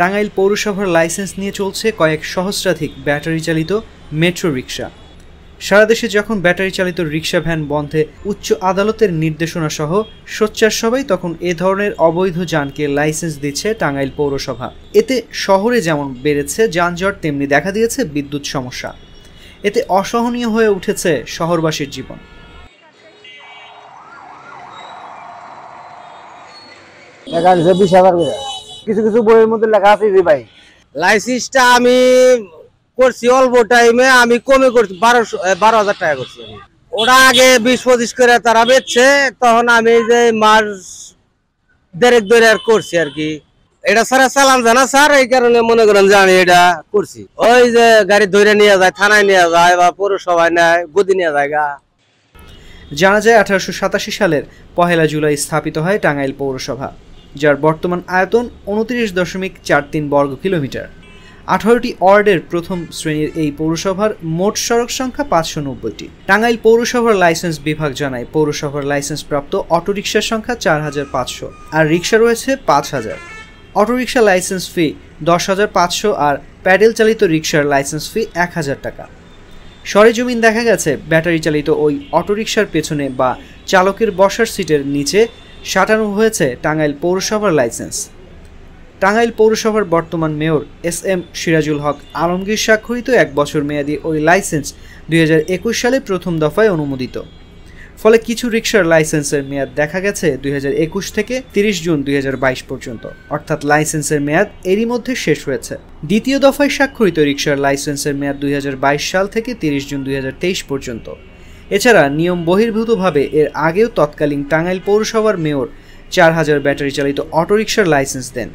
টাঙ্গাইল পৌরসভার লাইসেন্স নিয়ে চলছে কয়েক সহস্রাধিক ব্যাটারি চালিত মেট্রো রিক্সা সারা দেশে যখন ব্যাটারি চালিত রিক্সা ভ্যান বন্ধে উচ্চ আদালতের নির্দেশনা সহ সোচ্চার সবাই, তখন এ ধরনের অবৈধ যানকে লাইসেন্স দিচ্ছে টাঙ্গাইল পৌরসভা। এতে শহরে যেমন বেড়েছে যানজট, তেমনি দেখা দিয়েছে বিদ্যুৎ সমস্যা। এতে অসহনীয় হয়ে উঠেছে শহরবাসীর জীবন। বিশ হাজার কিছু কিছু বইয়ের মধ্যে লেখা আছে যে ভাই। লাইসেন্সটা আমি করছি অল্প টাইমে আমি কমে করছি বারোশো বারো হাজার টাকা করছি আমি। ওরা আগে বিশ পঁচিশ করে তারা বেচছে তখন আমি যে মাস দেড়েক ধরে আর করছি আর কি। এটা স্যার চালান জানা স্যার এই কারণে মনে করেন যে আমি এটা করছি। ওই যে গাড়ি ধরে নিয়ে যায় থানায় নিয়ে যায় বা পৌরসভায় নেয় গদি নিয়ে যায় গা। জানা যায় আঠারোশো সাতাশি সালের পহেলা জুলাই স্থাপিত হয় টাঙ্গাইল পৌরসভা। যার বর্তমান আয়তন উনত্রিশ দশমিক চার তিন বর্গ কিলোমিটার। আঠারোটি ওয়ার্ডের প্রথম শ্রেণির এই পৌরসভার মোট সড়ক সংখ্যা পাঁচশো নব্বইটি। টাঙ্গাইল পৌরসভার লাইসেন্স বিভাগ জানায় পৌরসভার লাইসেন্স লাইসেন্সপ্রাপ্ত অটোরিকশার সংখ্যা চার হাজার পাঁচশো আর রিক্সা রয়েছে পাঁচ হাজার। অটোরিকশা লাইসেন্স ফি দশ হাজার পাঁচশো আর প্যাডেল চালিত রিক্সার লাইসেন্স ফি এক হাজার টাকা। সরেজমিন দেখা গেছে ব্যাটারি চালিত ওই অটোরিকশার পেছনে বা চালকের বসার সিটের নিচে সাঁটানো হয়েছে টাঙ্গাইল পৌরসভার লাইসেন্স। টাঙ্গাইল পৌরসভার বর্তমান mayor S M Sirajul Haque Alamgir স্বাক্ষরিত এক বছর মেয়াদী ওই লাইসেন্স দুই হাজার একুশ সালে প্রথম দফায় অনুমোদিত। ফলে কিছু রিক্সার লাইসেন্সের মেয়াদ দেখা গেছে দুই হাজার একুশ থেকে তিরিশ জুন দুই হাজার বাইশ পর্যন্ত। অর্থাৎ লাইসেন্সের মেয়াদ এরই মধ্যে শেষ হয়েছে। দ্বিতীয় দফায় স্বাক্ষরিত রিক্সার লাইসেন্সের মেয়াদ দুই হাজার বাইশ সাল থেকে তিরিশ জুন দুই হাজার তেইশ পর্যন্ত। এছাড়া নিয়ম বহির্ভূতভাবে এর আগেও তৎকালীন টাঙ্গাইল পৌরসভার মেয়র চার হাজার ব্যাটারি চালিত অটোরিকশার লাইসেন্স দেন।